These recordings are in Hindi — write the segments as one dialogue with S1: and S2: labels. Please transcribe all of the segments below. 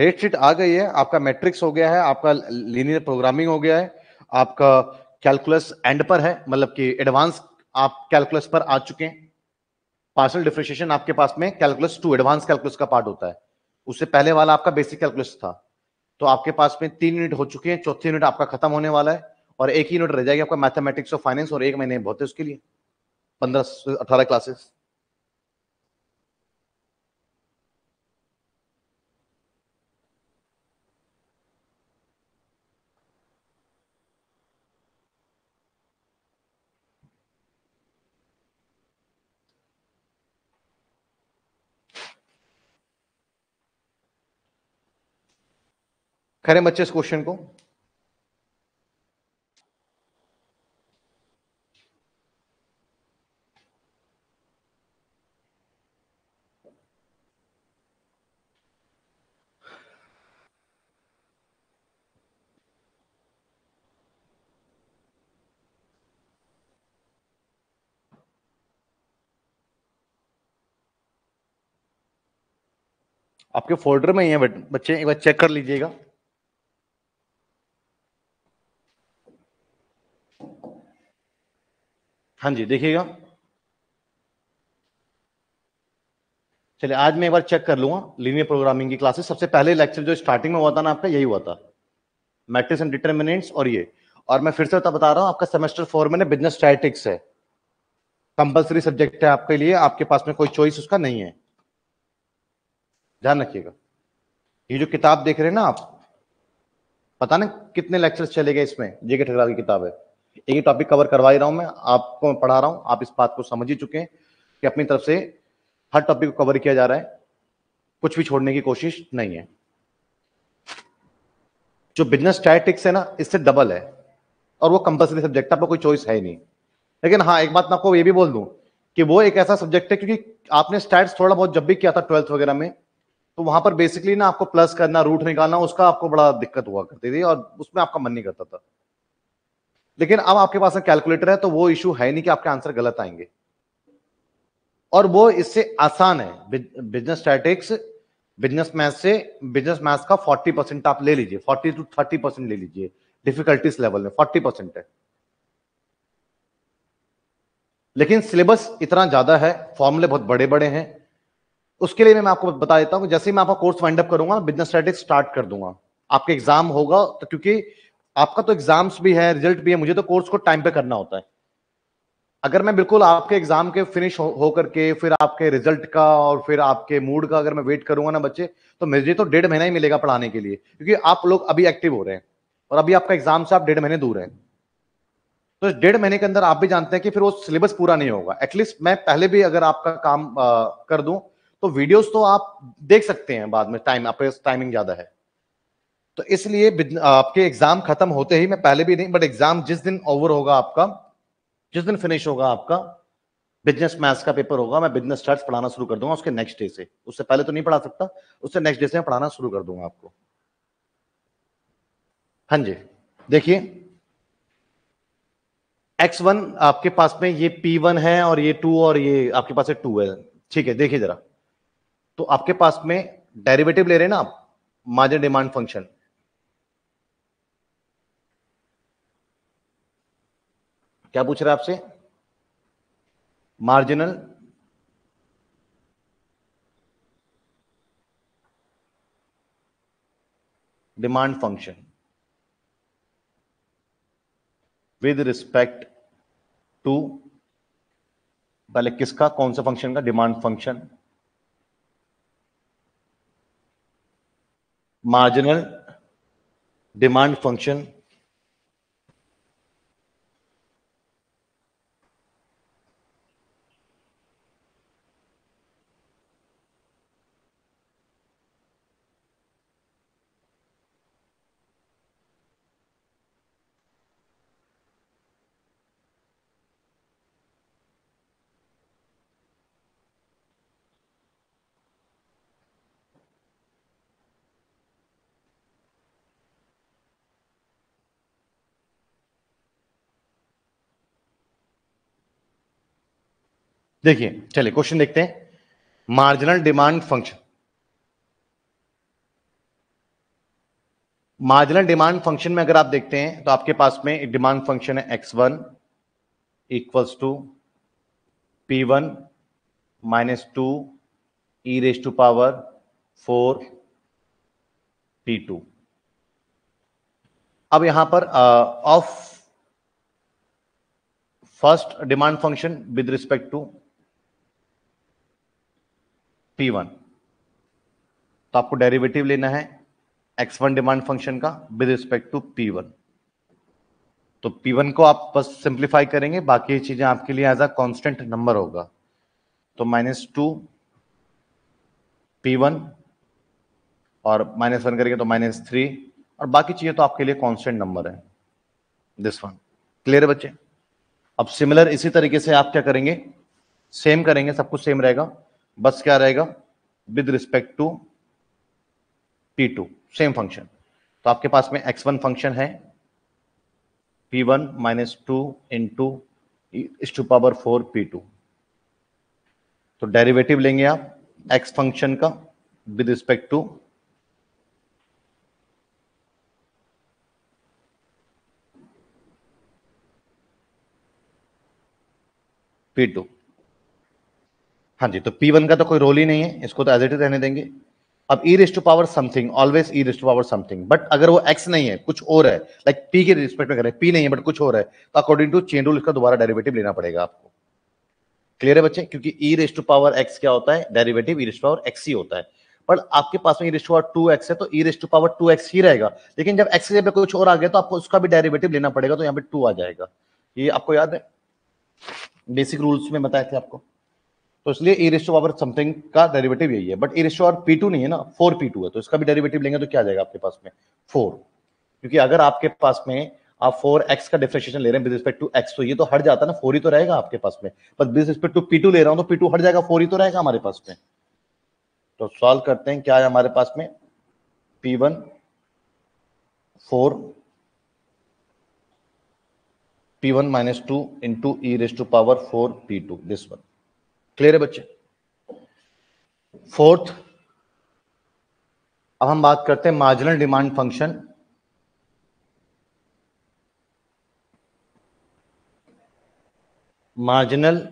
S1: डेट शीट आ गई है, आपका मैट्रिक्स हो गया है, आपका लीनियर प्रोग्रामिंग हो गया है, आपका कैलकुलस एंड पर है मतलब कि एडवांस आप कैलकुलस पर आ चुके हैं। पार्सल डिफ्रेंशिएशन आपके पास में कैलकुलस टू एडवांस कैलकुलस का पार्ट होता है। उससे पहले वाला आपका बेसिक कैलकुलस था। तो आपके पास में तीन यूनिट हो चुके हैं, चौथी यूनिट आपका खत्म होने वाला है, और एक ही यूनिट रह जाएगी आपका मैथमेटिक्स और फाइनेंस और एक महीने बहुत है उसके लिए। पंद्रह अठारह क्लासेस करें बच्चे इस क्वेश्चन को। आपके फोल्डर में ही है बच्चे, एक बार चेक कर लीजिएगा। हाँ जी, देखिएगा। चलिए, आज मैं एक बार चेक कर लूँगा लीनियर प्रोग्रामिंग की क्लासेस सबसे पहले लेक्चर जो स्टार्टिंग में हुआ था ना आपका, यही हुआ था। मैट्रिक्स एंड डिटर्मिनेंट्स और ये। और मैं फिर से बता रहा हूँ, आपका सेमेस्टर फोर में बिज़नेस स्टैटिक्स है। कंपलसरी सब्जेक्ट है आपके लिए, आपके पास में कोई चॉइस उसका नहीं है। ध्यान रखिएगा। ये जो किताब देख रहे हैं ना आप, पता ना कितने लेक्चर्स चले गए इसमें जेके ठगरा की किताब है। एक ही टॉपिक कवर करवा ही रहा हूँ मैं, आपको मैं पढ़ा रहा हूँ, आप इस बात को समझ ही चुके हैं कि अपनी तरफ़ से हर टॉपिक को कवर किया जा रहा है, कुछ भी छोड़ने की कोशिश नहीं है। जो बिज़नेस स्टैटिक्स है ना, इससे डबल है, और वो कंपलसरी सब्जेक्ट आपको कोई चॉइस है ही नहीं। लेकिन हाँ एक बात मैं आपको ये भी बोल दूँ कि वो एक ऐसा सब्जेक्ट है, क्योंकि आपने स्टैट्स थोड़ा बहुत जब भी किया था ट्वेल्थ वगैरह में तो वहाँ पर बेसिकली ना आपको प्लस करना रूट निकालना, उसका आपको बड़ा दिक्कत हुआ करती थी, और उसमें आपका मन नहीं करता था। लेकिन अब आपके पास कैलकुलेटर है तो वो इश्यू है नहीं कि आपके आंसर गलत आएँगे। और वो इससे आसान है। बिज़नेस स्टैटिक्स बिज़नेस मैथ से बिज़नेस मैथ का 40 परसेंट आप ले लीजिए। 40 टू 30 परसेंट ले लीजिए। डिफिकल्टीज लेवल में 40 परसेंट है। लेकिन सिलेबस इतना ज़्यादा है फॉर्मूले बहुत बड़े बड़े हैं। उसके लिए मैं आपको बता देता हूँ जैसे मैं आपका कोर्स वाइंड अप करूँगा बिज़नेस स्टैटिक्स स्टार्ट कर दूँगा। आपके एग्ज़ाम होगा तो क्योंकि आपका तो एग्ज़ाम्स भी है रिज़ल्ट भी है मुझे तो कोर्स को टाइम पे करना होता है। अगर मैं बिल्कुल आपके एग्ज़ाम के फिनिश हो, हो करके फिर आपके रिज़ल्ट का और फिर आपके मूड का अगर मैं वेट करूँगा ना बच्चे तो मुझे तो डेढ़ महीना ही मिलेगा पढ़ाने के लिए क्योंकि आप लोग अभी एक्टिव हो रहे हैं और अभी आपका एग्ज़ाम से आप डेढ़ महीने दूर हैं। तो डेढ़ महीने के अंदर आप भी जानते हैं कि फिर वो सिलेबस पूरा नहीं होगा। एटलीस्ट मैं पहले भी अगर आपका काम आ, कर दूँ तो वीडियोस तो आप देख सकते हैं बाद में टाइम आपके टाइमिंग ज़्यादा है। तो इसलिए आपके एग्ज़ाम खत्म होते ही, मैं पहले भी नहीं बट एग्ज़ाम जिस दिन ओवर होगा आपका, जिस दिन फिनिश होगा आपका बिज़नेस मैथ्स का पेपर होगा, मैं बिज़नेस स्टार्ट पढ़ाना शुरू कर दूँगा उसके नेक्स्ट डे से। उससे पहले तो नहीं पढ़ा सकता, उससे नेक्स्ट डे से मैं पढ़ाना शुरू कर दूँगा आपको। हाँ जी, देखिए। एक्स वन आपके पास में ये पी वन है और ये टू और ये आपके पास टू है। ठीक है, देखिए जरा। तो आपके पास में डेरिवेटिव ले रहे हैं ना आप मार्जिन डिमांड फ़ंक्शन क्या पूछ रहा है आपसे? Marginal demand function with respect to पहले किसका, कौन सा फ़ंक्शन का? Demand function marginal demand function देखिए, चलिए क्वेश्चन देखते हैं. Marginal demand function marginal demand function में अगर आप देखते हैं तो आपके पास में एक डिमांड फ़ंक्शन है X one equals to P one minus two E raise to power four P two अब यहाँ पर of first demand function with respect to P one तो आपको डेरिवेटिव लेना है एक्स वन डिमांड फ़ंक्शन का with respect to P one तो पी वन को आप बस सिंप्लीफाई करेंगे, बाकी चीज़ें आपके लिए एज अ कॉन्स्टेंट नंबर होगा. तो माइनस टू पी वन और माइनस वन करेंगे तो माइनस थ्री और बाकी चीज़ें तो आपके लिए कॉन्स्टेंट नंबर है. दिस वन क्लियर है बच्चे? अब सिमिलर इसी तरीके से आप क्या करेंगे? सेम करेंगे, सब कुछ सेम रहेगा. बस क्या रहेगा? With respect to P two same function तो आपके पास में एक्स वन फ़ंक्शन है। P one minus two into इस to power four P two तो डेरिवेटिव लेंगे आप एक्स फ़ंक्शन का with respect to P two हाँ जी तो पी वन का तो कोई रोल ही नहीं है, इसको तो एज इट इज़ रहने देंगे। अब E raised to power something always E raised to power something but अगर वो एक्स नहीं है, कुछ और है लाइक like पी के रिस्पेक्ट में करें पी नहीं है बट कुछ और है तो अकॉर्डिंग टू चेन रूल इसका दोबारा डेरिवेटिव लेना पड़ेगा आपको। क्लियर है बच्चे? क्योंकि E raised to power X क्या होता है? Derivative E raised power X ही होता है। पर आपके पास में E raised power to X है तो E raised to power to X ही रहेगा। लेकिन जब एक्स के कुछ और आ गया तो आपको उसका भी डेरिवेटिव लेना पड़ेगा तो यहाँ पे टू आ जाएगा। ये आपको याद है? बेसिक रूल्स में बताए थे आपको। तो इसलिए ई रेस्ट पावर समथिंग का डेरिवेटिव यही है। But E raised power P two नहीं है ना फोर पी टू है। तो इसका भी डेरिवेटिव लेंगे तो क्या जाएगा आपके पास में? फोर क्योंकि अगर आपके पास में आप फोर एक्स का डिफ्रेंशिएशन ले रहे हैं विद रिस्पेक्ट टू एक्स तो ये तो हट जाता है ना फोर ही तो रहेगा आपके पास में। But with respect to P two ले रहा हूँ तो पी टू हट जाएगा फोर ही तो रहेगा हमारे पास में। तो सॉल्व करते हैं, क्या है हमारे पास में? P one four P one minus two into E raise to power four P two this one clear है बच्चे? फोर्थ अब हम बात करते हैं marginal demand function marginal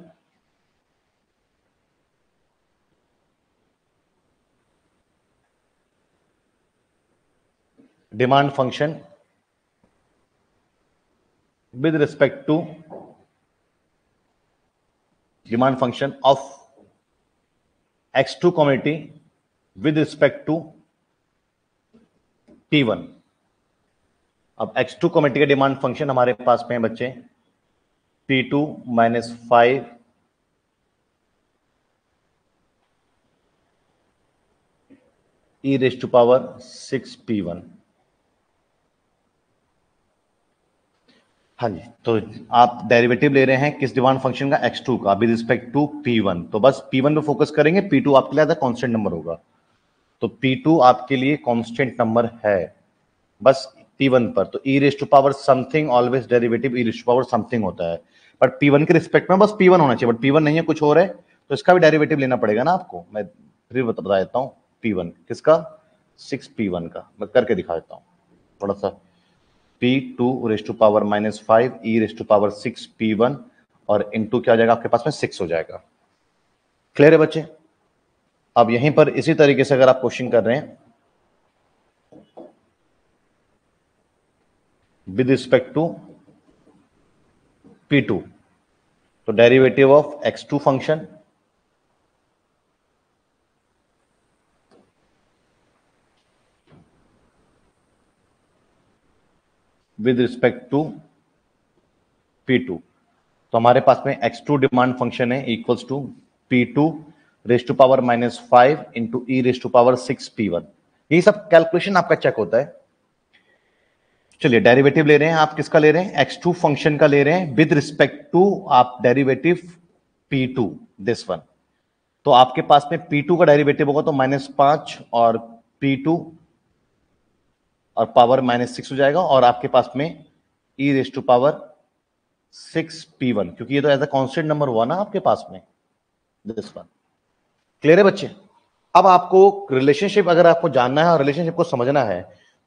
S1: demand function with respect to demand function of x2 community with respect to p1 अब x2 कमिटी का डिमांड फ़ंक्शन हमारे पास में है बच्चे। P2 to minus five E raised to power six P one हाँ जी तो आप डेरिवेटिव ले रहे हैं किस डिमांड फ़ंक्शन का? एक्स टू का with respect to P one तो बस पी वन पे फोकस करेंगे पी टू आपके लिए कांस्टेंट नंबर होगा। तो पी टू आपके लिए कांस्टेंट नंबर है, बस पी वन पर। तो E raise to power something always derivative E raise to power something होता है। बट पी वन के रिस्पेक्ट में बस पी वन होना चाहिए बट पी वन नहीं है, कुछ और है। तो इसका भी डेरिवेटिव लेना पड़ेगा ना आपको। मैं फिर बता देता हूँ पी वन किसका? सिक्स पी वन का। मैं करके दिखा देता हूँ, थोड़ा सा। P two raise to power minus five E raise to power six P one और इन टू क्या हो जाएगा? आपके पास में सिक्स हो जाएगा। क्लियर है बच्चे? अब यहीं पर इसी तरीके से अगर आप क्वेश्चन कर रहे हैं with respect to P two तो derivative of X two function with respect to P two तो हमारे पास में एक्स टू डिमांड फ़ंक्शन है equals to P two raise to power minus five into E raise to power six P one यही सब कैलकुलेशन आपका चेक होता है। चलिए डेरिवेटिव ले रहे हैं, आप किसका ले रहे हैं? एक्स टू फ़ंक्शन का ले रहे हैं विद रिस्पेक्ट टू आप derivative P two this one तो आपके पास में पी टू का डेरिवेटिव होगा तो माइनस पाँच और पी टू और पावर माइनस सिक्स हो जाएगा और आपके पास में E raise to power six P one क्योंकि ये तो एज अ कॉन्स्टेंट नंबर हुआ ना आपके पास में दिस वन क्लियर है बच्चे? अब आपको रिलेशनशिप अगर आपको जानना है और रिलेशनशिप को समझना है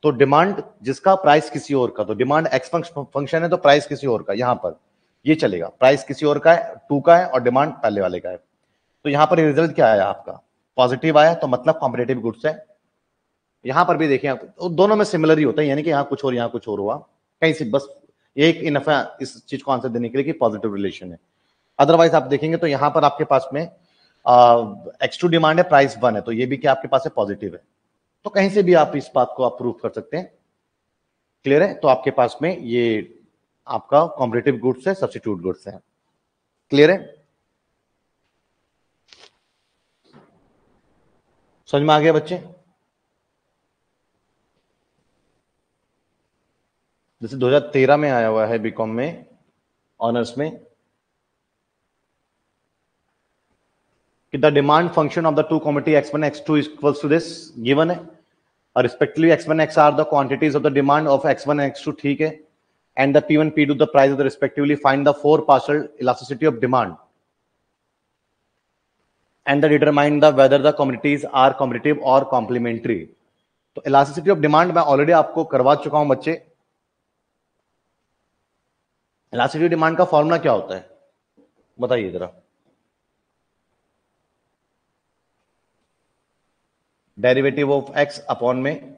S1: तो डिमांड जिसका प्राइस किसी और का तो डिमांड एक्स फ़ंक्शन है तो प्राइस किसी और का, यहाँ पर। ये चलेगा प्राइस किसी और का है टू का है और डिमांड पहले वाले का है। तो यहाँ पर रिज़ल्ट क्या आया आपका? पॉजिटिव आया तो मतलब कॉम्पिटेटिव गुड्स है। यहाँ पर भी देखिए तो दोनों में सिमिलर ही होता है, यानी कि यहाँ कुछ और, यहाँ कुछ और हुआ। कहीं से बस एक इनफ इस चीज़ को आंसर देने के लिए कि पॉजिटिव रिलेशन है। अदरवाइज़ आप देखेंगे तो यहाँ पर आपके पास में एक्स टू डिमांड है प्राइस वन है तो ये भी क्या आपके पास है पॉजिटिव है। तो कहीं से भी आप इस बात को आप अप्रूव कर सकते हैं। क्लियर है? तो आपके पास में ये आपका कॉम्पिटेटिव गुड्स है सब्सिट्यूट गुड्स है। क्लियर है? समझ में आ गया बच्चे? जैसे 2013 में आया हुआ है बीकॉम में ऑनर्स में। कि the demand function of the two commodity X one X two equals to this given है। और respectively X one X are the quantities of the demand of X one X two ठीक है। And the P one P two the price of the respectively find the four partial elasticity of demand and the determine the whether the communities are competitive और कॉम्प्लीमेंट्री तो इलास्टिसिटी ऑफ़ डिमांड मैं ऑलरेडी आपको करवा चुका हूँ बच्चे। इलास्टिसिटी डिमांड का फॉर्मूला क्या होता है? बताइए जरा। डेरिवेटिव ऑफ़ एक्स अपॉन में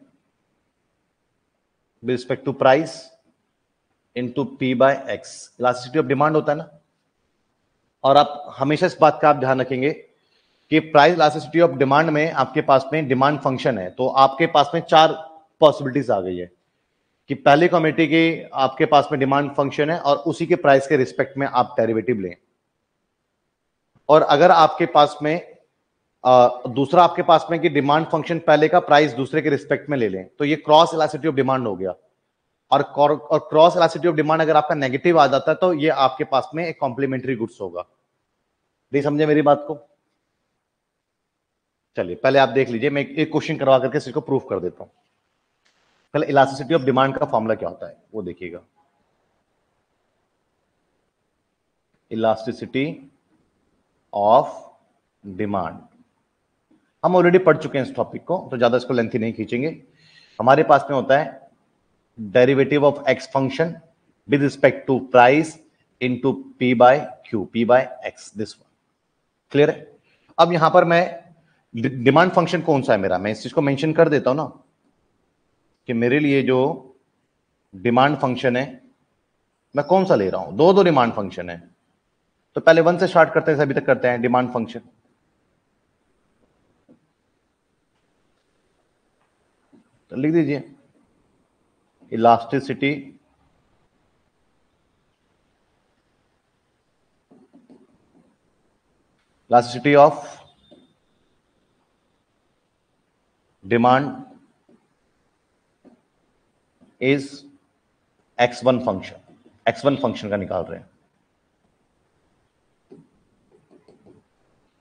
S1: respect to price into P by X elasticity of demand होता है ना? और आप हमेशा इस बात का आप ध्यान रखेंगे कि प्राइस इलास्टिसिटी ऑफ़ डिमांड में आपके पास में डिमांड फ़ंक्शन है तो आपके पास में चार पॉसिबिलिटीज आ गई है। कि पहली कमेटी की आपके पास में डिमांड फ़ंक्शन है और उसी के प्राइस के रिस्पेक्ट में आप डेरिवेटिव लें। और अगर आपके पास में आ, दूसरा आपके पास में कि डिमांड फ़ंक्शन पहले का प्राइस दूसरे के रिस्पेक्ट में ले लें तो ये क्रॉस इलास्टिसिटी ऑफ़ डिमांड हो गया। और और क्रॉस इलास्टिसिटी ऑफ़ डिमांड अगर आपका नेगेटिव आ जाता है तो ये आपके पास में एक कॉम्प्लीमेंट्री गुड्स होगा। नहीं समझे मेरी बात को? चलिए पहले आप देख लीजिए मैं एक क्वेश्चन करवा करके इसको प्रूफ कर देता हूँ। पहले इलास्टिसिटी ऑफ़ डिमांड का फॉर्मूला क्या होता है? वो देखिएगा। इलास्टिसिटी ऑफ़ डिमांड हम ऑलरेडी पढ़ चुके हैं इस टॉपिक को तो ज़्यादा इसको लेंथी नहीं खींचेंगे। हमारे पास में होता है derivative of X function with respect to price into P by Q P by X this one clear है? अब यहाँ पर मैं डिमांड फ़ंक्शन कौन सा है मेरा? मैं इस चीज़ को मेंशन कर देता हूँ ना। कि मेरे लिए जो डिमांड फ़ंक्शन है, मैं कौन सा ले रहा हूँ? दो दो डिमांड फ़ंक्शन है। तो पहले वन से स्टार्ट करते हैं अभी तक करते हैं डिमांड फ़ंक्शन तो लिख दीजिए। Elasticity elasticity of demand is X one function X one function का निकाल रहे हैं।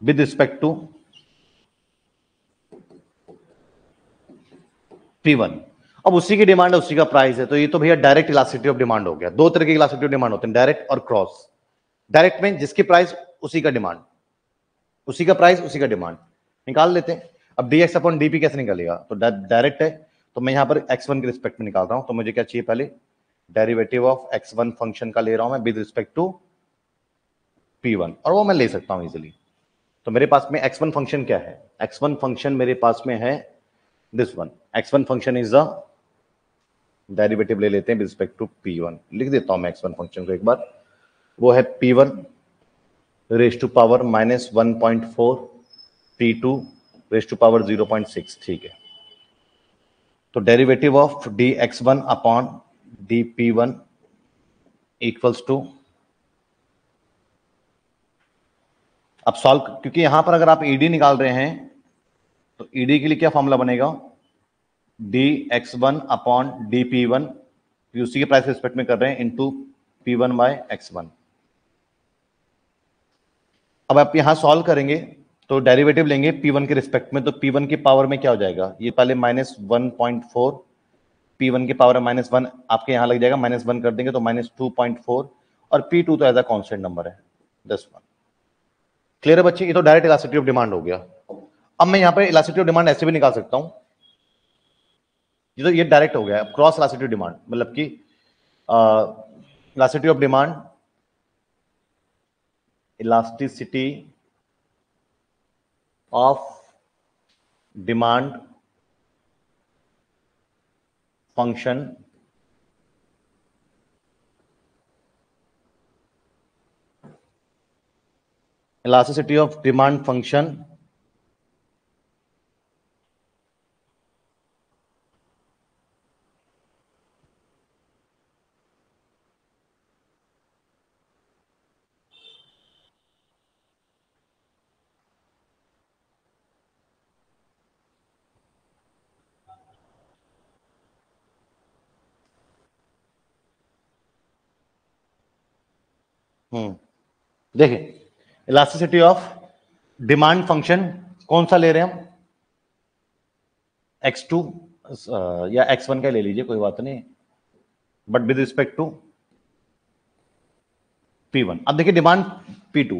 S1: With respect to P one अब उसी की डिमांड है, उसी का प्राइस है तो ये तो भैया डायरेक्ट इलास्टिसिटी ऑफ़ डिमांड हो गया। दो तरह की इलास्टिसिटी ऑफ़ डिमांड होते हैं डायरेक्ट और क्रॉस डायरेक्ट में जिसकी प्राइस उसी का डिमांड उसी का प्राइस उसी का डिमांड निकाल लेते हैं। अब डी एक्स अपॉन डीपी कैसे निकलेगा? तो डायरेक्ट है। तो मैं यहाँ पर एक्स वन के रिस्पेक्ट में निकाल रहा हूँ। तो मुझे क्या चाहिए पहले? Derivative of X one function का ले रहा हूँ मैं with respect to P one और वो मैं ले सकता हूँ इजिली तो मेरे पास में एक्स वन फ़ंक्शन क्या है? एक्स वन फ़ंक्शन मेरे पास में है this one X one function is the derivative ले लेते हैं with respect to P one लिख देता हूँ मैं एक्स वन फ़ंक्शन को एक बार। वो है P one raise to power minus one point four P two raise to power zero point six ठीक है। तो derivative of D X one upon D P one equals to अब सॉल्व क्योंकि यहाँ पर अगर आप ईडी निकाल रहे हैं तो ईडी के लिए क्या फॉर्मूला बनेगा? D X one upon D P one उसी के प्राइस रिस्पेक्ट में कर रहे हैं into P one by X one अब आप यहाँ सॉल्व करेंगे तो डेरिवेटिव लेंगे P1 के रिस्पेक्ट में तो P1 की पावर में क्या हो जाएगा? ये पहले minus one point four P one की पावर माइनस वन आपके यहाँ लग जाएगा माइनस वन कर देंगे तो माइनस टू पॉइंट फोर और P2 टू तो एज अ कॉन्स्टेंट नंबर है दस वन क्लियर है बच्चे? ये तो डायरेक्ट इलास्टिसिटी ऑफ़ डिमांड हो गया। अब मैं यहाँ पर इलास्टिसिटी ऑफ़ डिमांड ऐसे भी निकाल सकता हूँ। ये तो ये डायरेक्ट हो गया क्रॉस इलास्टिसिटी डिमांड मतलब कि elasticity of demand elasticity of demand function elasticity of demand function देखिए इलास्टिसिटी ऑफ़ डिमांड फ़ंक्शन कौन सा ले रहे हैं हम? एक्स टू या एक्स वन का ले लीजिए, कोई बात नहीं। But with respect to P one अब देखिए डिमांड पी टू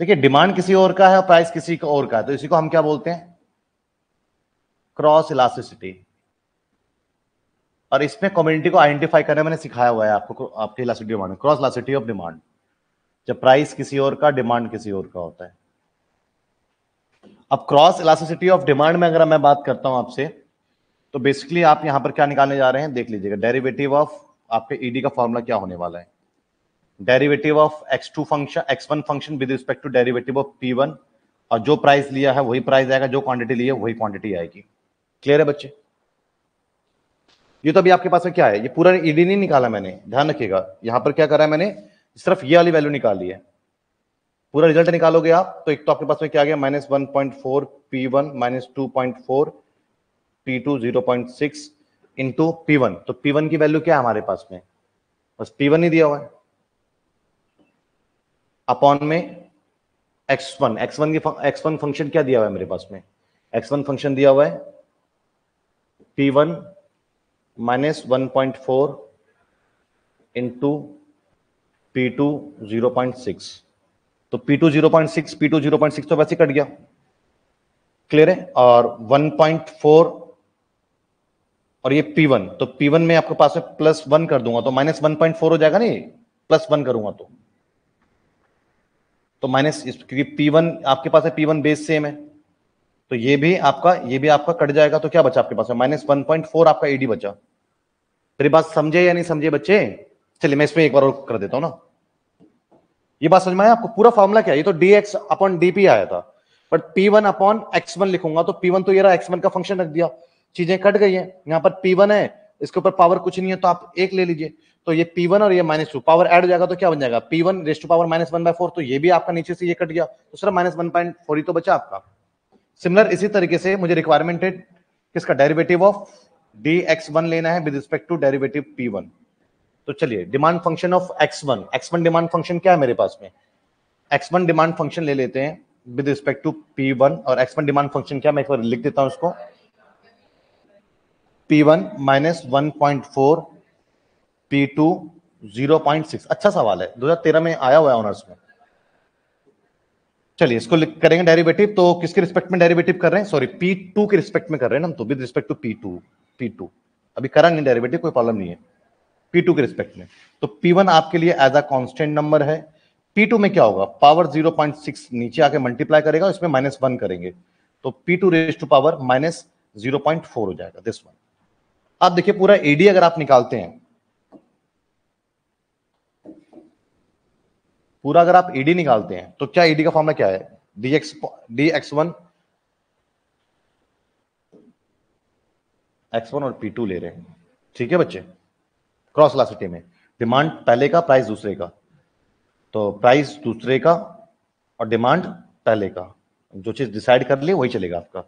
S1: देखिए डिमांड किसी और का है और प्राइस किसी का और का है तो इसी को हम क्या बोलते हैं? क्रॉस इलास्टिसिटी और इसमें कम्युनिटी को आइडेंटिफाई करने मैंने सिखाया हुआ है आपको, आपके elasticity demand cross elasticity of demand जब प्राइस किसी और का डिमांड किसी और का होता है। अब क्रॉस इलास्टिसिटी ऑफ़ डिमांड में अगर मैं बात करता हूँ आपसे तो बेसिकली आप यहाँ पर क्या निकालने जा रहे हैं, देख लीजिएगा डेरिवेटिव ऑफ़ आपके ईडी का फॉर्मूला क्या होने वाला है। Derivative of X two function X one function with respect to derivative of P one और जो प्राइस लिया है वही प्राइस आएगा, जो क्वांटिटी लिया है वही क्वांटिटी आएगी। क्लियर है बच्चे? ये तो अभी आपके पास में क्या है? ये पूरा ईडी नहीं निकाला मैंने, ध्यान रखिएगा। यहाँ पर क्या करा है मैंने? सिर्फ़ ये वाली वैल्यू निकाल ली है। पूरा रिज़ल्ट निकालोगे आप तो एक तो आपके पास में क्या आ गया? Minus one point four P one minus two point four P two zero point six into P one तो पी वन की वैल्यू क्या है हमारे पास में? बस पी वन ही दिया हुआ है। अपॉन में एक्स वन एक्स वन की एक्स वन फ़ंक्शन क्या दिया हुआ है मेरे पास में? एक्स वन फ़ंक्शन दिया हुआ है P one minus one point four into P two zero point six तो P two zero point six P two zero point six तो वैसे कट गया। क्लियर है? और वन पॉइंट फोर और ये पी वन तो पी वन में आपके पास में प्लस वन कर दूँगा तो माइनस वन पॉइंट फोर हो जाएगा नहीं प्लस वन करूँगा तो। तो माइनस क्योंकि पी वन आपके पास है पी वन बेस सेम है। तो ये भी आपका, ये भी आपका कट जाएगा तो क्या बचा आपके पास माइनस वन पॉइंट फोर आपका एडी बचा। फिर बात समझे या नहीं समझे बच्चे? चलिए मैं इसमें एक बार और कर देता हूँ ना। ये बात समझ में आया? आपको पूरा फॉर्मूला क्या है? ये तो डी एक्स अपॉन डीपी आया था। But P one upon X one लिखूँगा तो पी वन तो ये एक्स वन का फ़ंक्शन रख दिया। चीज़ें कट गई है। यहाँ पर पी वन है, इसके ऊपर पावर कुछ नहीं है तो आप एक ले लीजिए। तो ये पी वन और ये माइनस टू पावर एड हो जाएगा तो क्या बन जाएगा? P one raised to power minus one by four तो ये भी आपका नीचे से ये कट गया। तो सिर्फ़ माइनस वन पॉइंट फोर ही तो बचा आपका। सिमिलर इसी तरीके से मुझे रिक्वायरमेंट है किसका? Derivative of D X one लेना है with respect to derivative P one तो चलिए demand function of X one X one demand function क्या है मेरे पास में? एक्स वन डिमांड फ़ंक्शन ले लेते हैं with respect to P one और एक्स वन डिमांड फ़ंक्शन क्या? मैं एक बार लिख देता हूँ उसको P one minus one point four P two zero point six अच्छा सवाल है। 2013 में आया हुआ है ऑनर्स में। चलिए, इसको करेंगे डेरिवेटिव तो किसके रिस्पेक्ट में डेरिवेटिव कर रहे हैं? सॉरी पी टू के रिस्पेक्ट में कर रहे हैं ना तो with respect to P two P two अभी करा नहीं डेरिवेटिव कोई प्रॉब्लम नहीं है। पी टू के रिस्पेक्ट में। तो पी वन आपके लिए एज अ कॉन्स्टेंट नंबर है। पी टू में क्या होगा? पावर ज़ीरो पॉइंट सिक्स नीचे आके मल्टीप्लाई करेगा, इसमें माइनस वन करेंगे। तो P two raise to power minus zero point four हो जाएगा दिस वन आप देखिए पूरा एडी अगर आप निकालते हैं। पूरा अगर आप ईडी निकालते हैं तो क्या ईडी का फॉर्मूला क्या है? D X D X one X one और पी टू ले रहे हैं। ठीक है बच्चे? क्रॉस लासिटी में। डिमांड पहले का, प्राइस दूसरे का। तो प्राइस दूसरे का और डिमांड पहले का। जो चीज़ डिसाइड कर ली वही चलेगा आपका।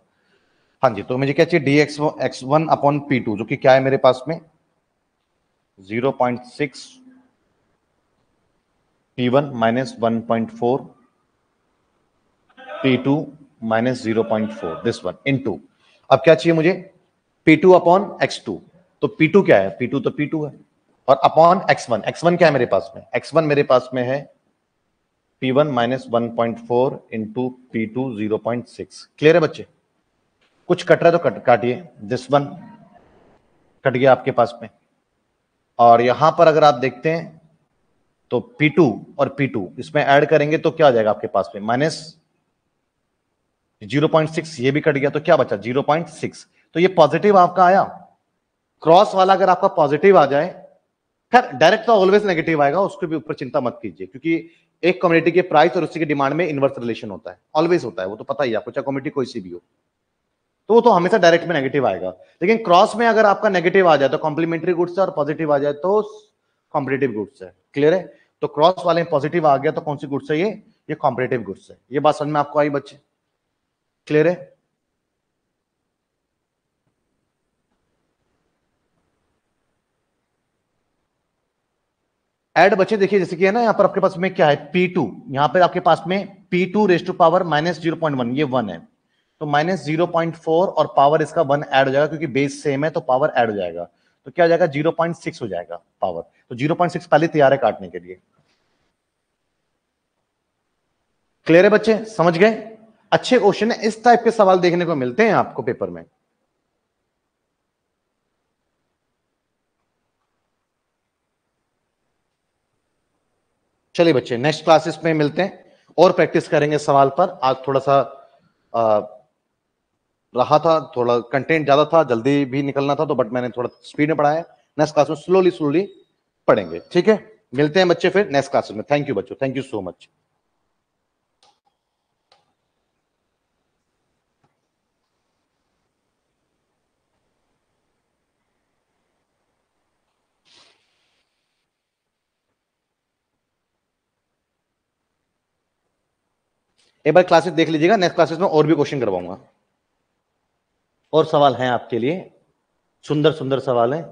S1: हाँ जी तो मुझे क्या चाहिए? D X X one upon P two जो कि क्या है मेरे पास में? Zero point six P one minus one point four P two minus zero point four this one into अब क्या चाहिए मुझे? P two upon X two तो पी टू क्या है? पी टू तो पी टू है। और upon X one X one क्या है मेरे पास में? एक्स वन मेरे पास में है P one minus one point four into P two zero point six clear है बच्चे? कुछ कट रहा है तो कट, काटिए। दिस वन कट गया आपके पास में। और यहाँ पर अगर आप देखते हैं तो P2 और P2 इसमें ऐड करेंगे तो क्या आ जाएगा आपके पास में? माइनस 0.6 ये भी कट गया तो क्या बचा? 0.6 तो ये पॉजिटिव आपका आया। क्रॉस वाला अगर आपका पॉजिटिव आ जाए खैर डायरेक्ट तो ऑलवेज नेगेटिव आएगा, उसके भी ऊपर चिंता मत कीजिए, क्योंकि एक कम्युनिटी के प्राइस और उसी की डिमांड में इनवर्स रिलेशन होता है ऑलवेज होता है, वो तो पता ही आपको, चाहे कम्युनिटी कोई सी भी हो। तो वो तो हमेशा डायरेक्ट में नेगेटिव आएगा। लेकिन क्रॉस में अगर आपका नेगेटिव आ जाए तो कॉम्प्लीमेंट्री गुड्स है और पॉजिटिव आ जाए तो कॉम्पिटेटिव गुड्स है। क्लियर है? तो क्रॉस वाले में पॉजिटिव आ गया तो कौन सी गुड्स है ये? ये कॉम्पिटेटिव गुड्स है। ये बात समझ में आपको आई बच्चे? क्लियर है? एड बचे, देखिए, जैसे कि है ना, यहाँ पर आपके पास में क्या है? P2 यहाँ पर आपके पास में P2 raise to power minus zero point one ये वन है। तो माइनस ज़ीरो पॉइंट फोर और पावर इसका वन ऐड हो जाएगा, क्योंकि बेस सेम है तो पावर ऐड हो जाएगा। तो क्या हो जाएगा? ज़ीरो पॉइंट सिक्स हो जाएगा पावर तो ज़ीरो पॉइंट सिक्स पहले तैयार है काटने के लिए। क्लियर है बच्चे? समझ गए? अच्छे क्वेश्चन है। इस टाइप के सवाल देखने को मिलते हैं आपको पेपर में। चलिए बच्चे नेक्स्ट क्लासेस में मिलते हैं और प्रैक्टिस करेंगे सवाल पर। आज थोड़ा सा आ, रहा था थोड़ा कंटेंट ज़्यादा था जल्दी भी निकलना था तो बट मैंने थोड़ा स्पीड में पढ़ाया। नेक्स्ट क्लास में स्लोली स्लोली पढ़ेंगे ठीक है? मिलते हैं बच्चे फिर नेक्स्ट क्लासेस में। थैंक यू बच्चों थैंक यू सो मच एक बार क्लासेस देख लीजिएगा नेक्स्ट क्लासेस में और भी क्वेश्चन करवाऊँगा। और सवाल हैं आपके लिए, सुंदर सुंदर सवाल हैं।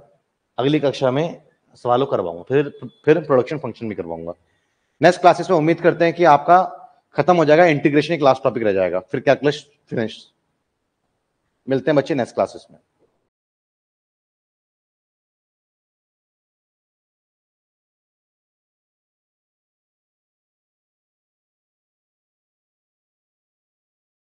S1: अगली कक्षा में सवालों करवाऊँगा, फिर फिर प्रोडक्शन फ़ंक्शन भी करवाऊँगा। नेक्स्ट क्लासेस में उम्मीद करते हैं कि आपका खत्म हो जाएगा इंटीग्रेशन एक लास्ट टॉपिक रह जाएगा। फिर क्या क्लास फिनिश मिलते हैं बच्चे नेक्स्ट क्लासेस में।